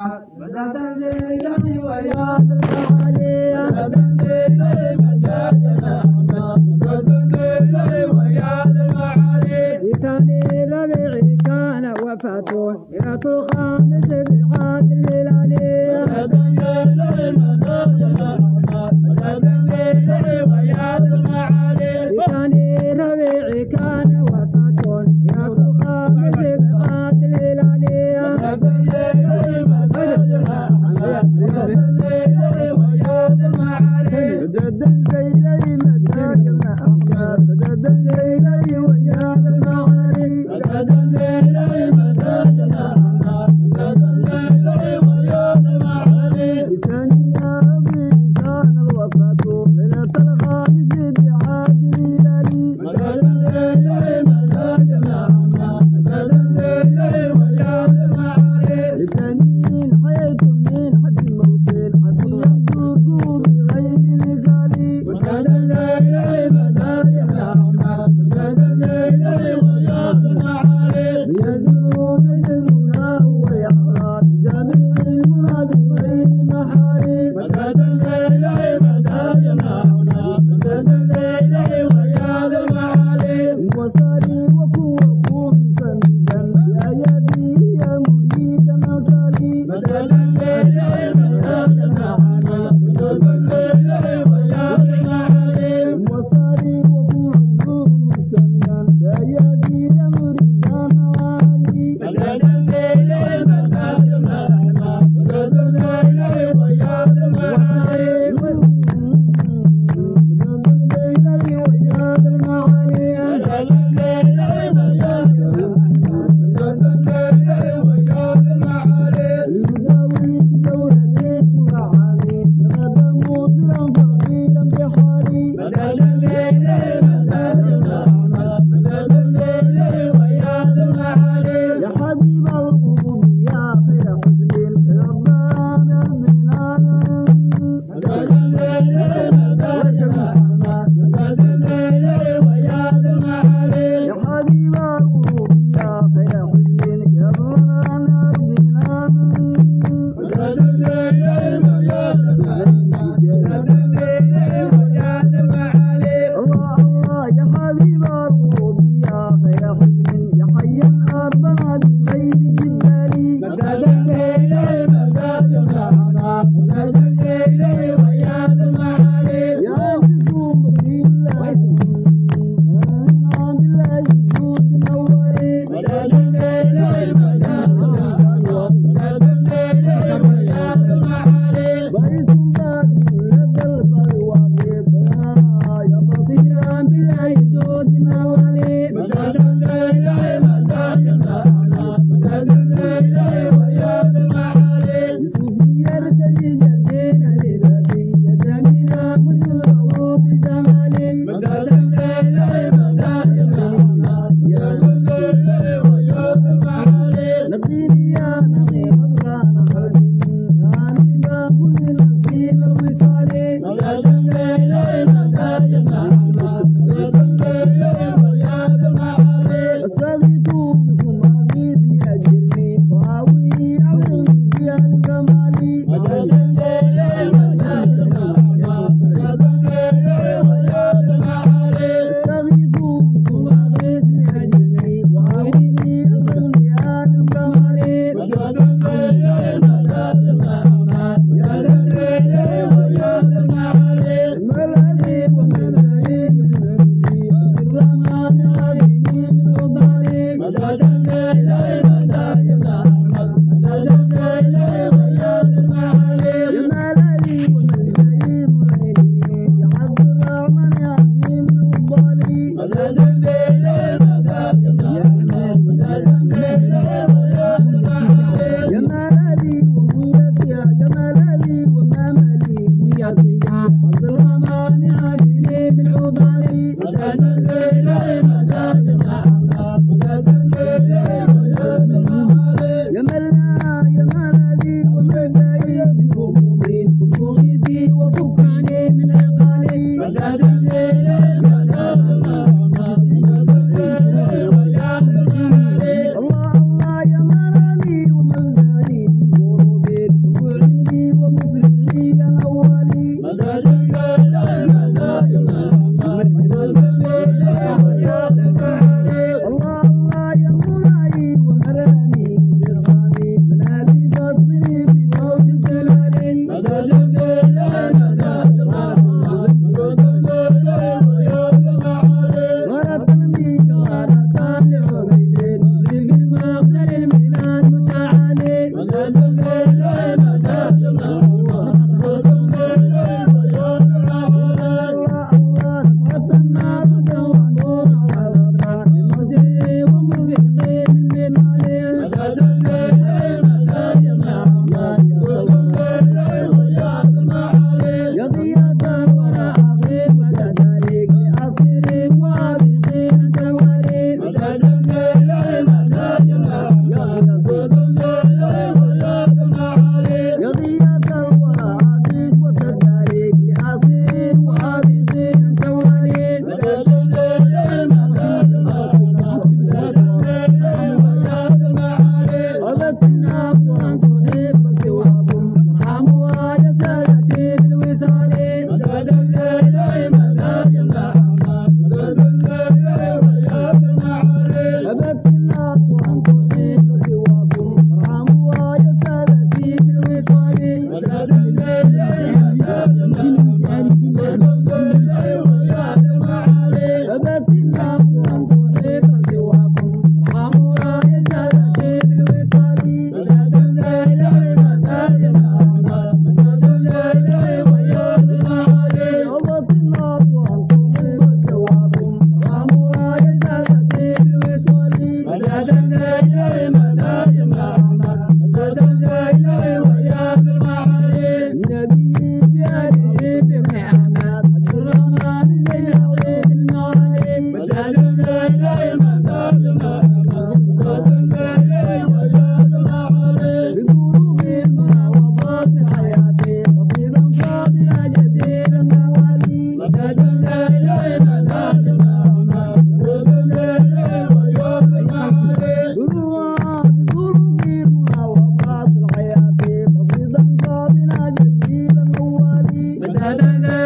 وفاته مدد الليلي مدد الأحمد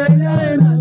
la la la